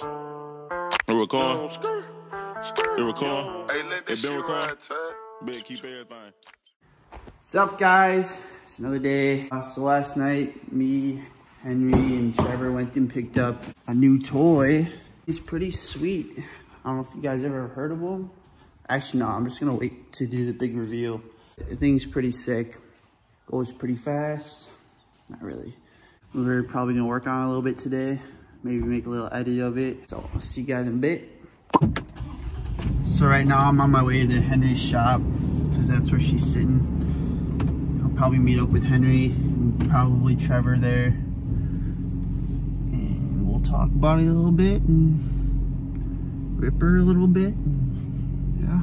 It recording. It recording. Hey, let It this been shit recording. Better keep everything. What's up, guys? It's another day. Uh, so last night, me, Henry, and Trevor went and picked up a new toy. He's pretty sweet. I don't know if you guys ever heard of him. Actually, no, I'm just gonna wait to do the big reveal. The thing's pretty sick. Goes pretty fast. Not really. We're probably gonna work on it a little bit today. Maybe make a little edit of it. So I'll see you guys in a bit. So right now I'm on my way to Henry's shop because that's where she's sitting. I'll probably meet up with Henry and probably Trevor there. And we'll talk about it a little bit and rip her a little bit. And yeah.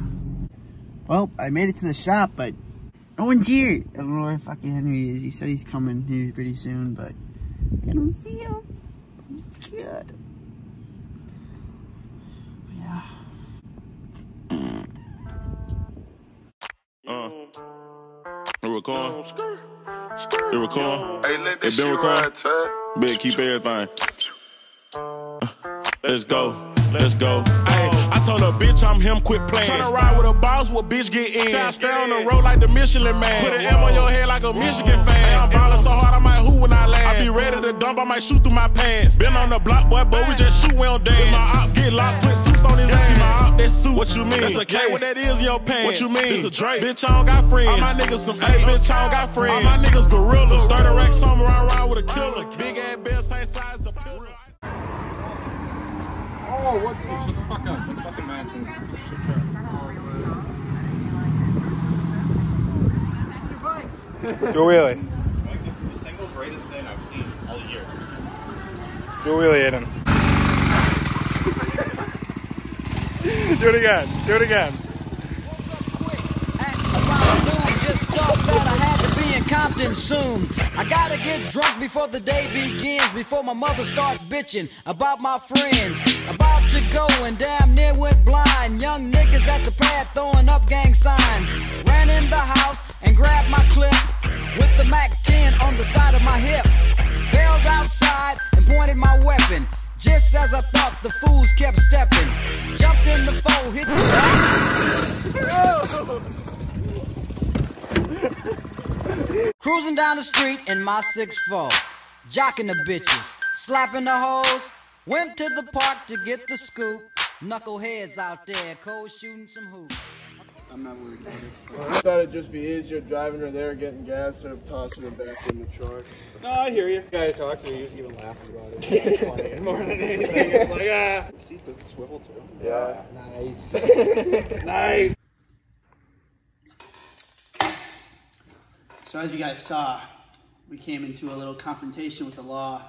Well, I made it to the shop, but no one's here. I don't know where fucking Henry is. He said he's coming here pretty soon, but I don't see him. It recording. It recording. Hey, let It been shit recording. ride, Better keep everything. Uh, Let's go. Let's go. Hey, I told a bitch I'm him, quit playing. Tryna ride with a boss, what bitch get in? Say I stay on the road like the Michelin man. Put an M on your head like a Michigan fan. Hey, I'm ballin' so hard I might who when I land. I be ready to dump, I might shoot through my pants. Been on the block, boy, but we just shoot, we don't dance. If my op get locked, put suits on his ass. See my op, that suit. What you mean? That's a case. What that is in your pants? What you mean? It's a Drake. Bitch, I don't got friends. All my niggas some Hey, bitch, I don't got friends. All my niggas gorillas. 30 racks summer, I ride with a killer. Big ass bill, same size as a pillar. Oh, what's Dude, Shut the fuck up. It's fucking nonsense. Go wheelie. Like this is the single greatest thing I've seen all year. Go wheelie, Aiden. Do it again. Do it again. Compton soon. I gotta get drunk before the day begins, before my mother starts bitching about my friends. About to go and damn near went blind. Young niggas at the pad throwing up gang signs. Ran in the house and grabbed my clip with the Mac 10 on the side of my hip. Bailed outside and pointed my weapon. Just as I thought, the fools kept stepping. Jumped in the foe, hit the Cruising down the street in my 6'4, jocking the bitches, slapping the hoes. Went to the park to get the scoop. Knuckleheads out there, cold shooting some hoops. I'm not worried about it. I thought it'd just be easier driving her there, getting gas, instead of tossing her back in the truck. No, I hear you. The Guy I talked to, he was even laughing about it. It's funny. More than anything, it's like, ah. See, does it swivel too? Yeah. Nice. nice. So as you guys saw, we came into a little confrontation with the law.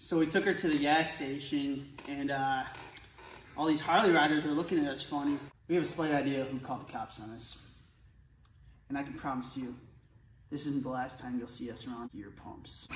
So we took her to the gas station, and uh, all these Harley riders are looking at us funny. We have a slight idea who called the cops on us. And I can promise you, this isn't the last time you'll see us around gear pumps.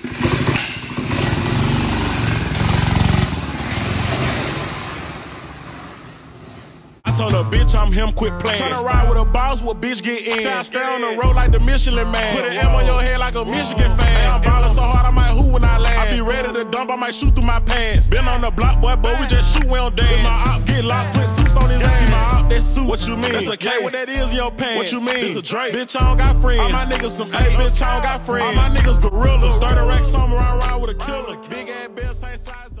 I told a bitch I'm him, quit playing. Tryna ride with a boss, what bitch get in? Say I stay on the road like the Michelin man. Put an M on your head like a Michigan fan. Hey, I'm ballin' so hard I might who when I land. I be ready to dump, I might shoot through my pants. Been on the block, boy, but we just shoot, we don't dance. If my op get locked, put suits on his ass. See my op, that suit. What you mean? That's a case. What that is in your pants? What you mean? It's a Drake. Bitch, I don't got friends. All my niggas some Hey, bitch, I don't got friends. All my niggas gorillas. 30 racks summer, I ride with a killer. Big ass bill, same size as a